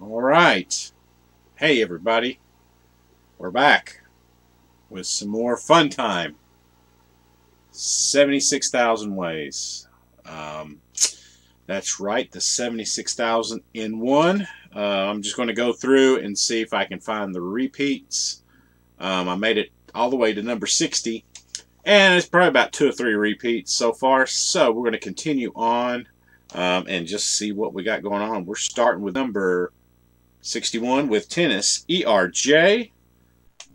All right. Hey, everybody. We're back with some more fun time. 76,000 ways. Um, that's right, the 76,000 in one. Uh, I'm just going to go through and see if I can find the repeats. Um, I made it all the way to number 60. And it's probably about two or three repeats so far. So we're going to continue on um, and just see what we got going on. We're starting with number 61 with tennis. ERJ.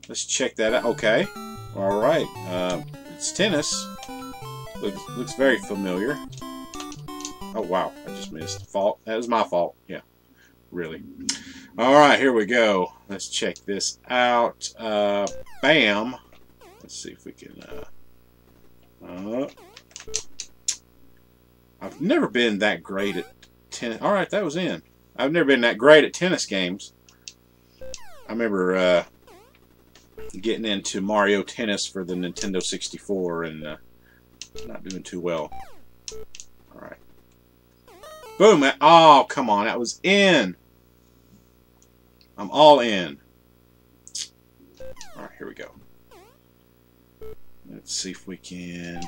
Let's check that out. Okay. All right. Uh, it's tennis. Looks, looks very familiar. Oh, wow. I just missed. Fault. That was my fault. Yeah. Really. All right. Here we go. Let's check this out. Uh, bam. Let's see if we can... Uh, uh, I've never been that great at tennis. All right, that was in. I've never been that great at tennis games. I remember uh, getting into Mario Tennis for the Nintendo 64 and uh, not doing too well. All right. Boom. Oh, come on. That was in. I'm all in. All right, here we go. Let's see if we can...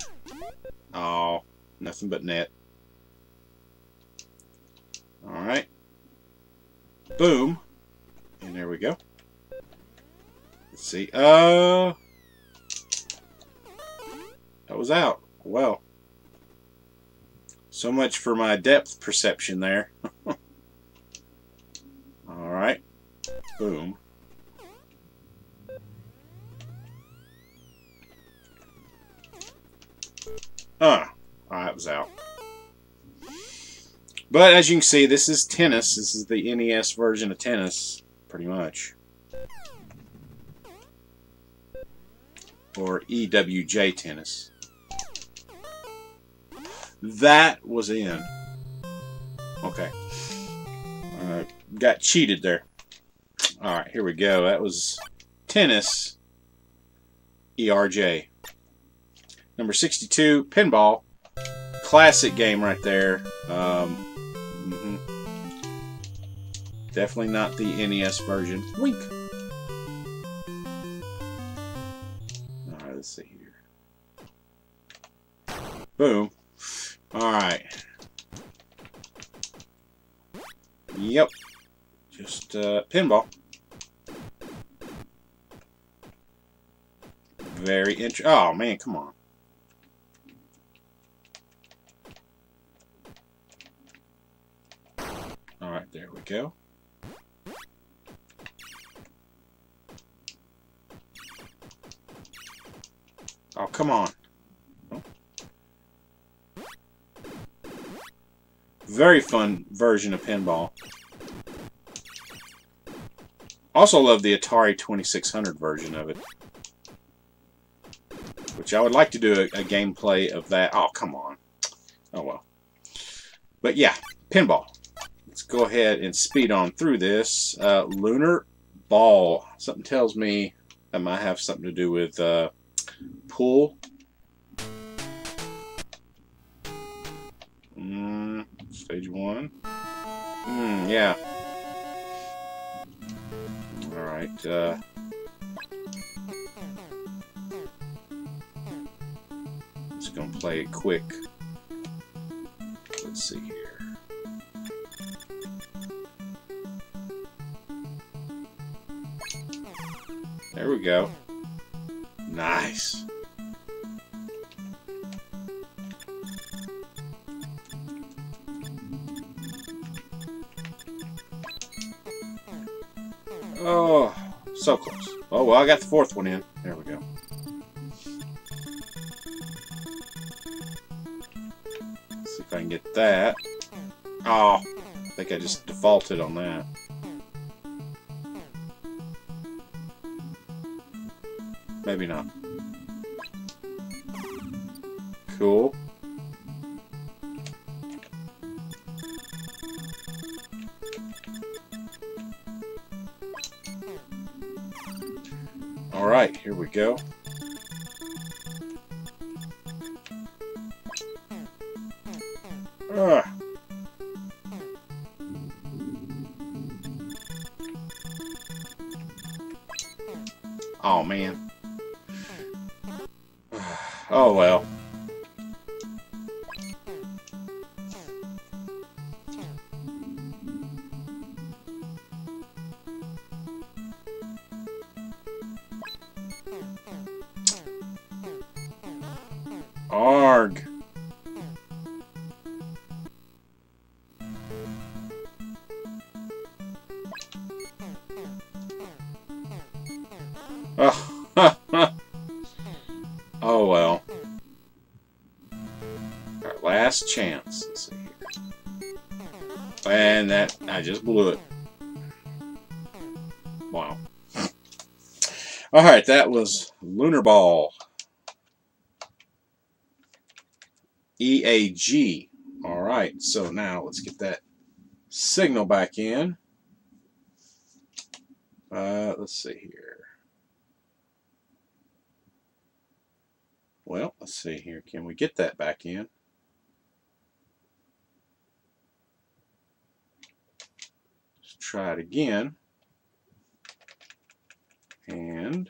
Oh, nothing but net. Alright. Boom. And there we go. Let's see. Uh, that was out. Well. So much for my depth perception there. Alright. Boom. Ah, oh, that was out. But as you can see, this is tennis. This is the NES version of tennis, pretty much. Or EWJ tennis. That was in. Okay. Uh, got cheated there. Alright, here we go. That was tennis ERJ. Number 62, pinball. Classic game right there. Um. Definitely not the NES version. Wink. Alright, let's see here. Boom. Alright. Yep. Just uh, pinball. Very interesting. Oh, man, come on. Alright, there we go. Come on. Very fun version of pinball. Also love the Atari 2600 version of it. Which I would like to do a, a gameplay of that. Oh, come on. Oh, well. But yeah, pinball Let's go ahead and speed on through this. Uh, lunar ball. Something tells me that might have something to do with uh, pool. Mm, stage one. Mm, yeah. Alright. Uh, just to play it quick. Let's see here. There we go. Nice. Oh, so close. Oh, well, I got the fourth one in. There we go. Let's see if I can get that. Oh, I think I just defaulted on that. Maybe not. Cool. Alright, here we go. Oh, well. Our last chance. And that, I just blew it. Wow. Alright, that was Lunar Ball. EAG. Alright, so now let's get that signal back in. Uh, let's see here. Well, let's see here. Can we get that back in? Let's try it again. And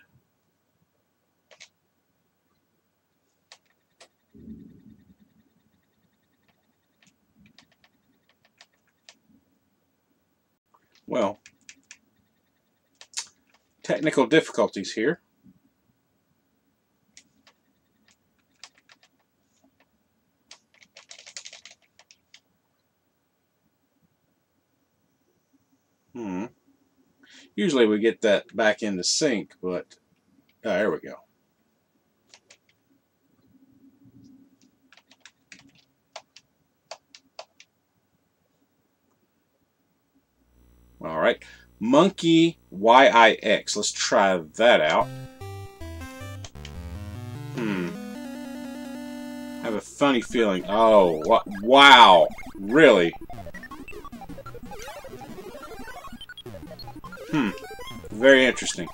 well, technical difficulties here. Hmm. Usually we get that back into sync, but oh, there we go. All right. Monkey YIX. Let's try that out. Hmm. I have a funny feeling. Oh, wow. Really? Hmm. Very interesting.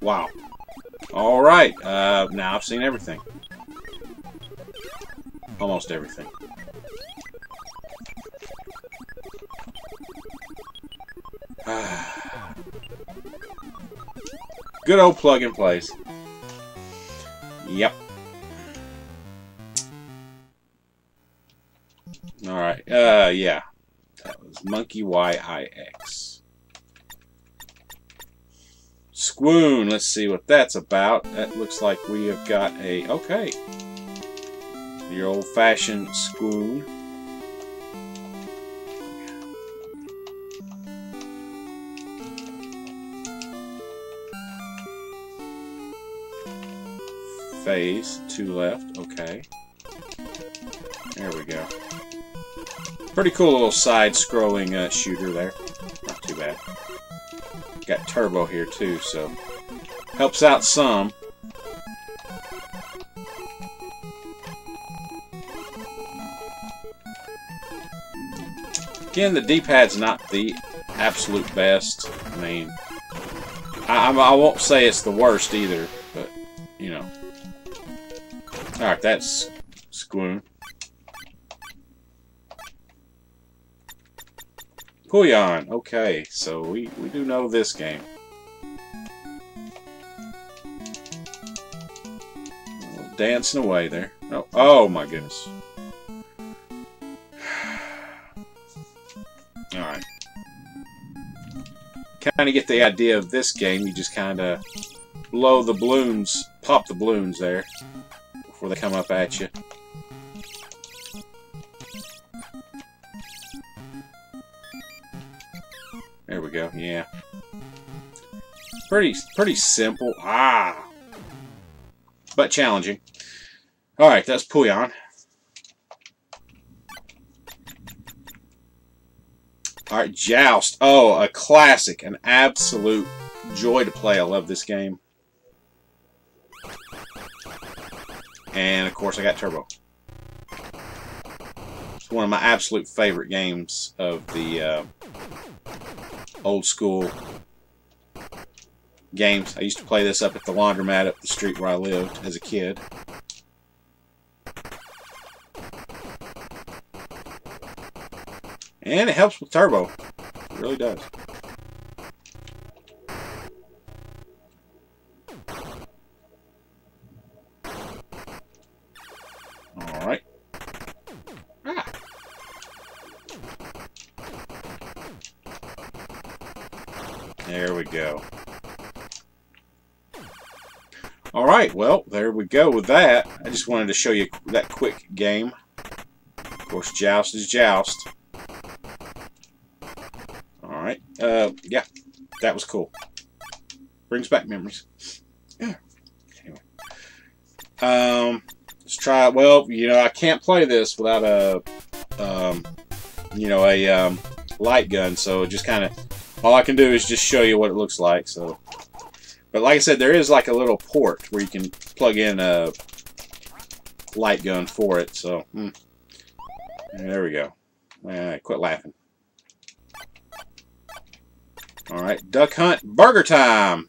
Wow. All right. Uh, now I've seen everything. Almost everything. Good old plug and plays. Yep. Uh, yeah. That was Monkey Y-I-X. Squoon, let's see what that's about. That looks like we have got a, okay. Your old-fashioned Squoon. Phase, two left, okay. There we go. Pretty cool little side-scrolling uh, shooter there. Not too bad. Got turbo here too, so helps out some. Again, the D-pad's not the absolute best. I mean, I, I won't say it's the worst either, but, you know. Alright, that's Squoon. Okay, so we, we do know this game. Dancing away there. Oh, oh my goodness. Alright. Kind of get the idea of this game. You just kind of blow the balloons, pop the balloons there before they come up at you. Yeah. Pretty, pretty simple. Ah! But challenging. Alright, that's Pooyan. Alright, Joust. Oh, a classic. An absolute joy to play. I love this game. And, of course, I got Turbo. It's one of my absolute favorite games of the uh, old school games. I used to play this up at the laundromat up the street where I lived as a kid. And it helps with turbo. It really does. Go. Alright, well, there we go with that. I just wanted to show you that quick game. Of course, Joust is Joust. Alright, uh, yeah, that was cool. Brings back memories. Yeah. Anyway. Um, let's try, it. well, you know, I can't play this without a, um, you know, a um, light gun, so just kind of, all I can do is just show you what it looks like, so... But like I said, there is like a little port where you can plug in a light gun for it. So, hmm. there we go. Uh, quit laughing. All right, duck hunt burger time.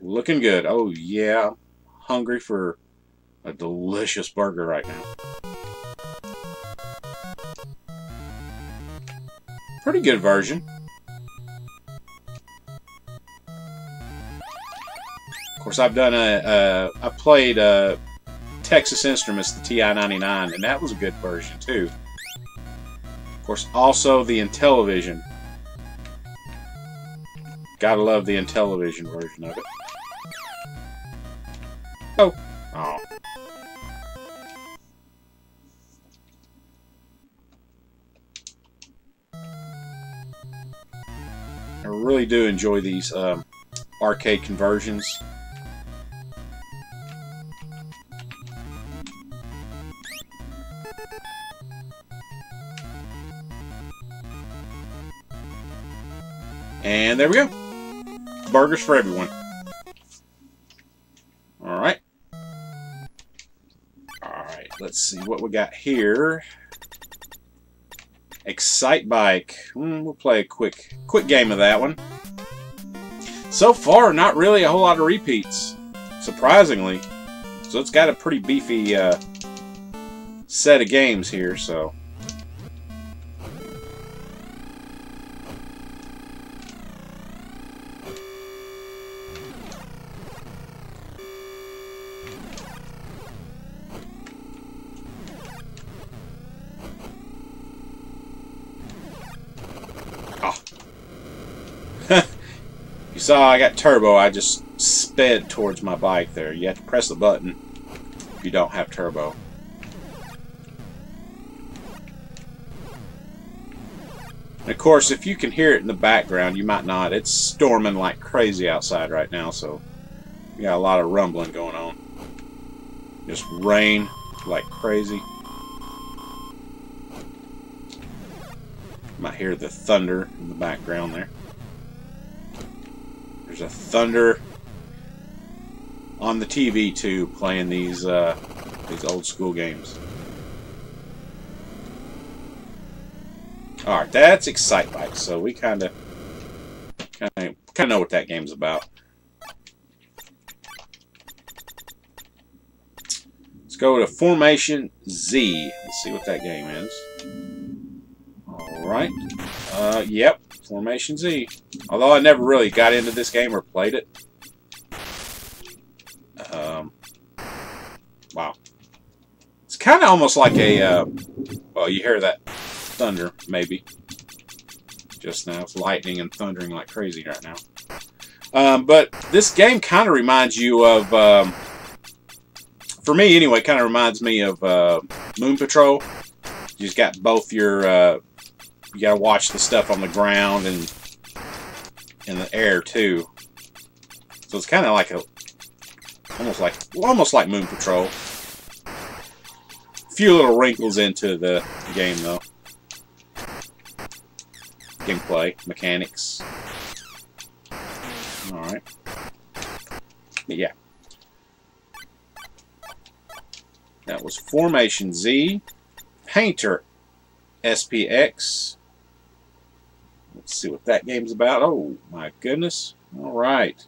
Looking good. Oh yeah, hungry for a delicious burger right now. Pretty good version. Of course, I've done a, a I played a Texas Instruments, the TI-99, and that was a good version too. Of course, also the Intellivision. Gotta love the Intellivision version of it. Oh. Oh. Really do enjoy these um, arcade conversions. And there we go. Burgers for everyone. Alright. Alright, let's see what we got here. Excitebike. Mm, we'll play a quick quick game of that one. So far, not really a whole lot of repeats, surprisingly. So it's got a pretty beefy uh, set of games here, so... you saw I got turbo, I just sped towards my bike there. You have to press the button if you don't have turbo. And of course, if you can hear it in the background, you might not. It's storming like crazy outside right now, so you got a lot of rumbling going on. Just rain like crazy. Might hear the thunder in the background there. There's a thunder on the TV too, playing these uh, these old school games. All right, that's Excitebike. So we kind of kind of kind of know what that game's about. Let's go to Formation Z. Let's see what that game is. All right. Uh, yep, Formation Z. Although I never really got into this game or played it. Um, wow. It's kind of almost like a, uh, well, you hear that thunder, maybe. Just now. It's lightning and thundering like crazy right now. Um, but this game kind of reminds you of, um, for me anyway, kind of reminds me of uh, Moon Patrol. You just got both your uh, you gotta watch the stuff on the ground and in the air too. So it's kind of like a, almost like, almost like Moon Patrol. A few little wrinkles into the game though. Gameplay, mechanics. Alright. Yeah. That was Formation Z. Painter SPX. Let's see what that game's about. Oh, my goodness. All right.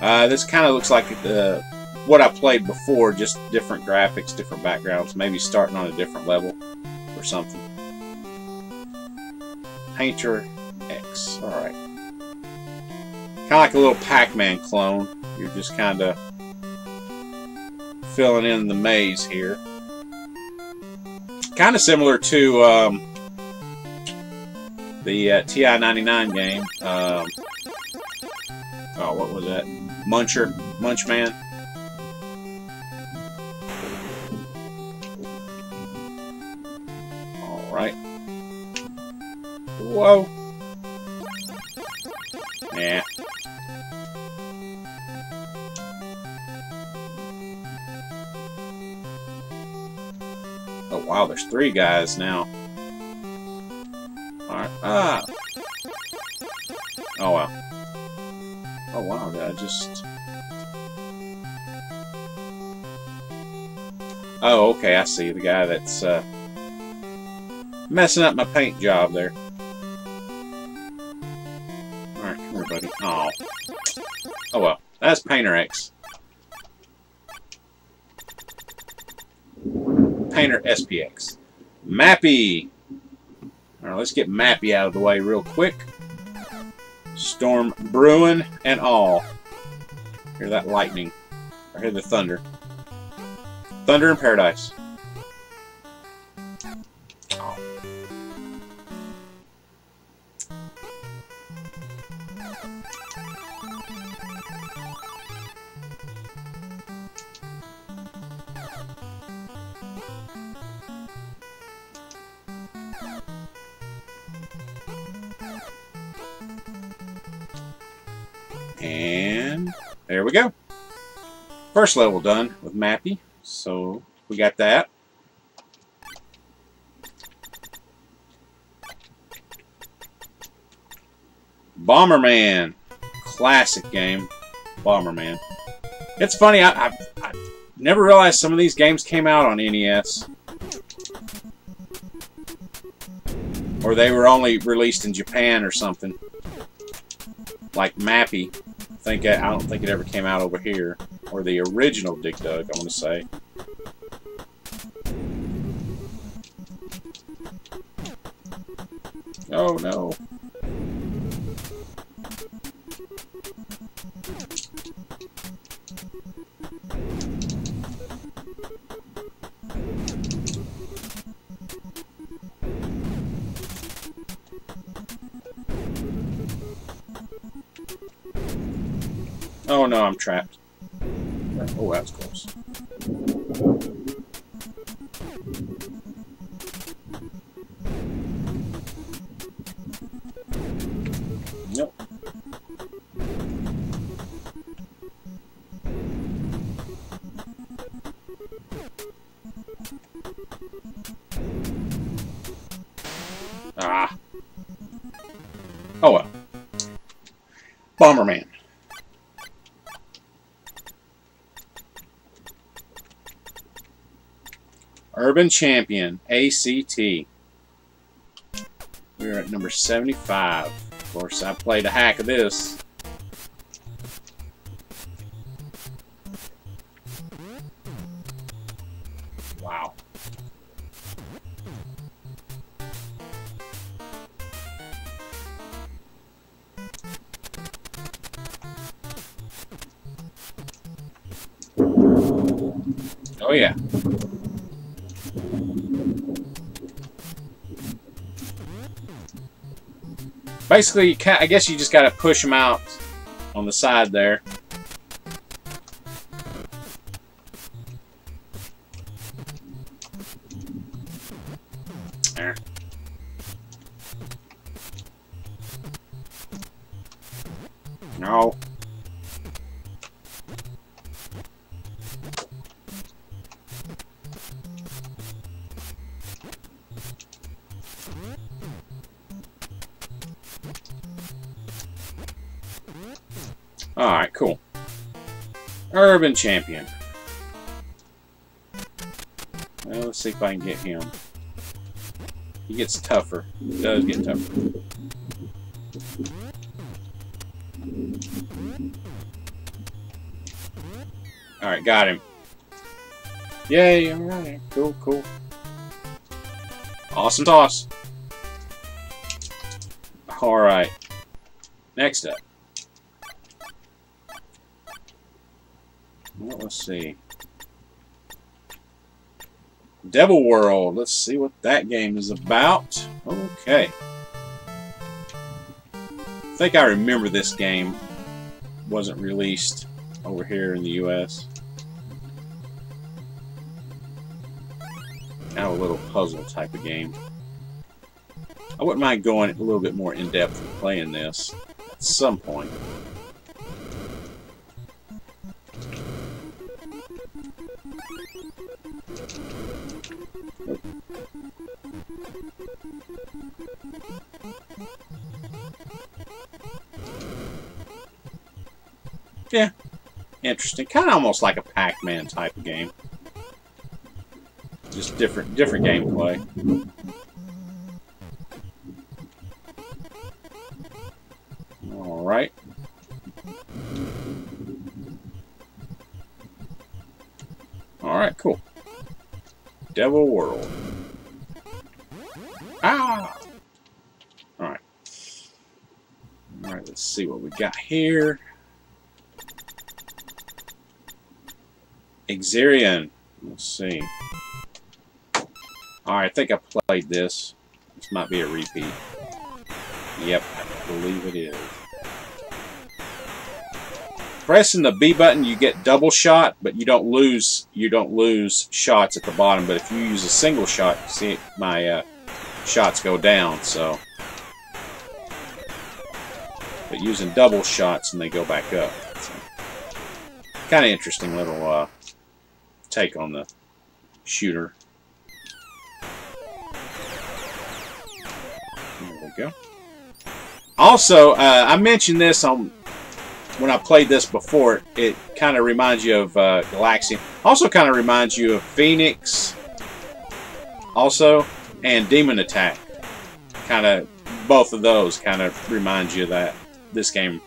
Uh, this kind of looks like the what I played before, just different graphics, different backgrounds, maybe starting on a different level. or something. Painter X. Alright. Kind of like a little Pac-Man clone. You're just kind of filling in the maze here. Kind of similar to um, the uh, TI-99 game. Um, oh, what was that? Muncher? Munchman? Alright. Whoa. Yeah. Wow, there's three guys now. Alright. Ah! Oh wow. Oh wow, I just... Oh, okay, I see. The guy that's uh, messing up my paint job there. Alright, come here, buddy. Oh. Oh well. That's Painter X. Painter SPX. Mappy! Alright, let's get Mappy out of the way real quick. Storm brewing and all. Hear that lightning. I hear the thunder. Thunder in Paradise. There we go. First level done with Mappy. So we got that. Bomberman. Classic game. Bomberman. It's funny, I, I, I never realized some of these games came out on NES. Or they were only released in Japan or something. Like Mappy. I think I don't think it ever came out over here. Or the original Dig Dug, I want to say. Oh no. No, I'm trapped. Oh, that was close. Nope. Ah. Oh well. Bomberman. Urban Champion, ACT. We're at number 75. Of course, I played a hack of this. Basically, I guess you just got to push them out on the side there. There. No. Urban Champion. Well, let's see if I can get him. He gets tougher. He does get tougher. Alright, got him. Yay, alright. Cool, cool. Awesome toss. Alright. Next up. Well, let's see. Devil World. Let's see what that game is about. Okay. I think I remember this game wasn't released over here in the U.S. Of a little puzzle type of game. I wouldn't mind going a little bit more in-depth and playing this at some point. Yeah, interesting. Kind of almost like a Pac-Man type of game. Just different, different gameplay. All right. All right, cool. Devil World. Ah! All right. All right, let's see what we got here. Xerion. Let's see. Alright, I think I played this. This might be a repeat. Yep, I believe it is. Pressing the B button, you get double shot, but you don't lose you don't lose shots at the bottom. But if you use a single shot, see my uh, shots go down. So, but using double shots and they go back up. So, kind of interesting little uh, take on the shooter. There we go. Also, uh, I mentioned this on when I played this before. It kind of reminds you of uh, Galaxian. Also, kind of reminds you of Phoenix. Also, and Demon Attack. Kind of both of those kind of remind you that. This game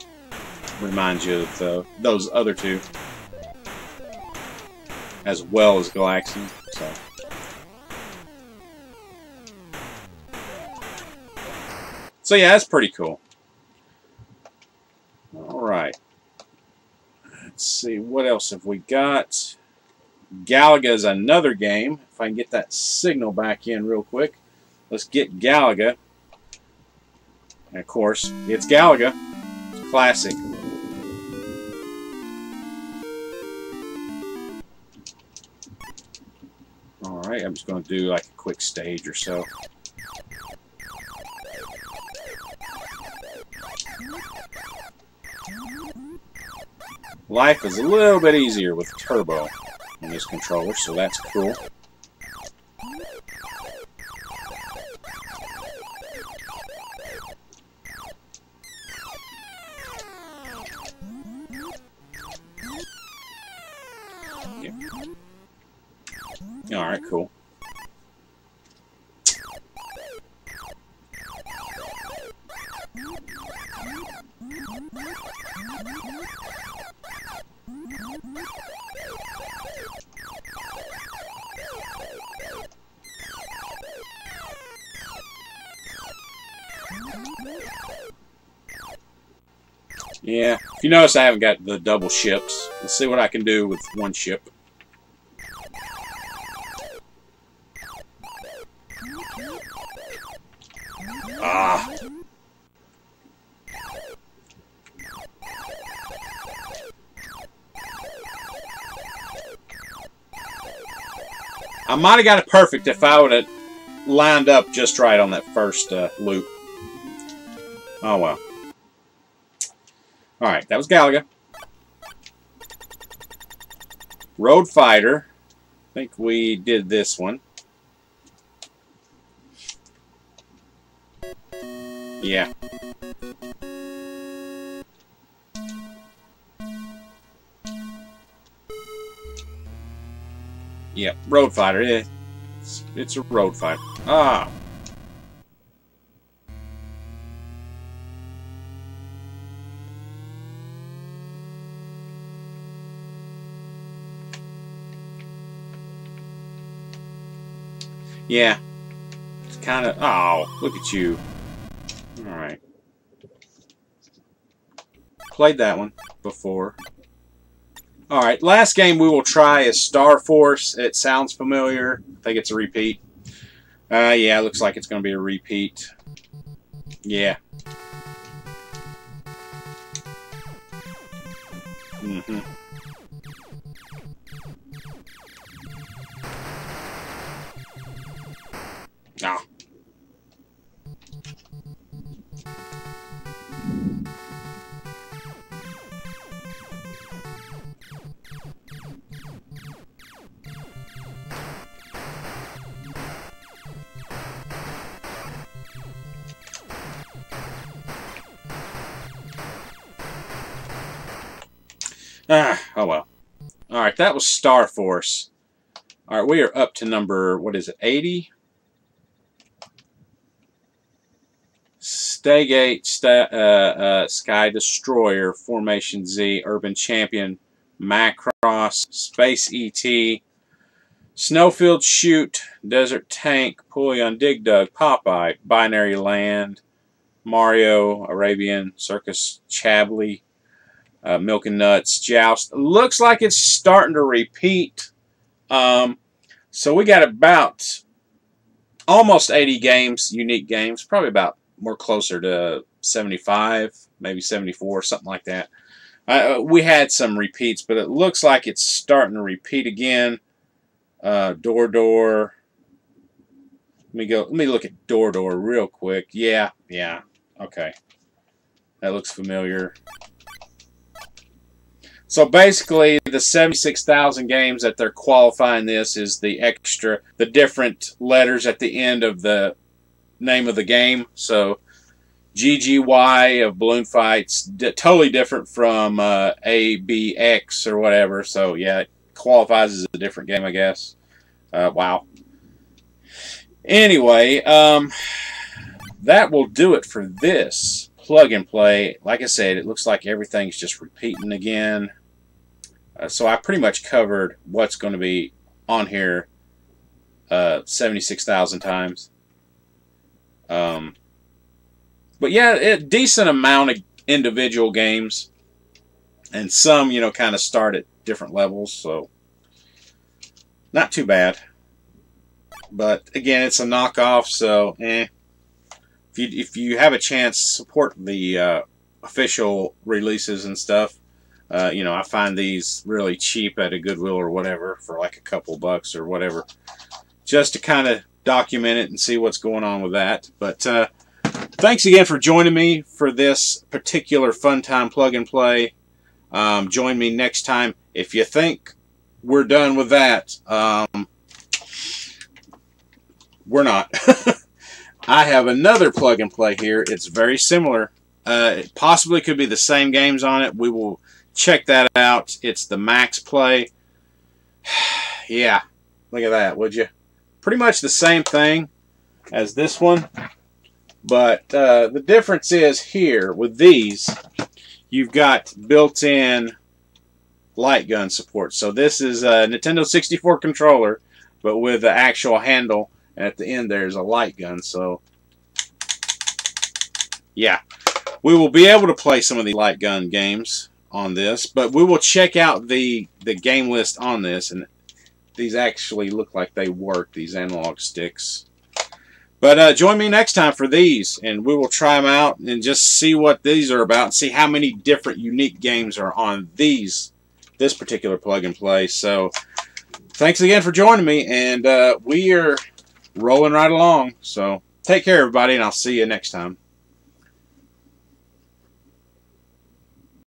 reminds you of uh, those other two as well as Galaxian. So. So yeah, that's pretty cool. Alright. Let's see, what else have we got? Galaga is another game. If I can get that signal back in real quick. Let's get Galaga. And of course, it's Galaga. Classic. Alright, I'm just going to do like a quick stage or so. Life is a little bit easier with turbo on this controller, so that's cool. Yeah, if you notice I haven't got the double ships. Let's see what I can do with one ship. Ah. I might have got it perfect if I would have lined up just right on that first uh, loop. Oh well. Alright, that was Galaga. Road Fighter. I think we did this one. Yeah. Yeah, Road Fighter. It's, it's a Road Fighter. Ah. Yeah, It's kind of... Oh, look at you. Alright. Played that one before. Alright, last game we will try is Star Force. It sounds familiar. I think it's a repeat. Uh, yeah, looks like it's going to be a repeat. Yeah. Mm-hmm. Ah. Ah, oh well. Alright, that was Star Force. Alright, we are up to number, what is it, 80? Staygate, Sta uh, uh, Sky Destroyer, Formation Z, Urban Champion, Macross, Space ET, Snowfield Shoot, Desert Tank, Pooyan Dig Dug, Popeye, Binary Land, Mario, Arabian, Circus Charlie, uh, Milk and Nuts, Joust. Looks like it's starting to repeat. Um, so we got about almost 80 games, unique games, probably about more closer to 75, maybe 74, something like that. Uh, we had some repeats, but it looks like it's starting to repeat again. Uh, door door. Let me go. Let me look at door door real quick. Yeah, yeah. Okay, that looks familiar. So basically, the 76,000 games that they're qualifying this is the extra, the different letters at the end of the name of the game. So GGY of Balloon Fights, totally different from uh, ABX or whatever. So yeah, it qualifies as a different game, I guess. Uh, wow. Anyway, um, that will do it for this plug and play. Like I said, it looks like everything's just repeating again. Uh, so I pretty much covered what's going to be on here uh, 76,000 times. Um, but yeah, a decent amount of individual games. And some, you know, kind of start at different levels. So not too bad. But again, it's a knockoff, so eh. If you, if you have a chance, support the uh, official releases and stuff. Uh, you know, I find these really cheap at a Goodwill or whatever for like a couple bucks or whatever, just to kind of document it and see what's going on with that. But uh, thanks again for joining me for this particular fun time plug and play. Um, join me next time. If you think we're done with that, um, we're not. I have another plug and play here. It's very similar. Uh, it possibly could be the same games on it. We will check that out. It's the Max Play. yeah, look at that, would you? Pretty much the same thing as this one. But uh, the difference is here with these, you've got built-in light gun support. So this is a Nintendo 64 controller, but with the actual handle. And at the end there's a light gun. So yeah, we will be able to play some of the light gun games on this, but we will check out the the game list on this, and these actually look like they work, these analog sticks. But uh, join me next time for these, and we will try them out and just see what these are about, and see how many different unique games are on these, this particular plug and play. So, thanks again for joining me, and uh, we are rolling right along. So, take care, everybody, and I'll see you next time.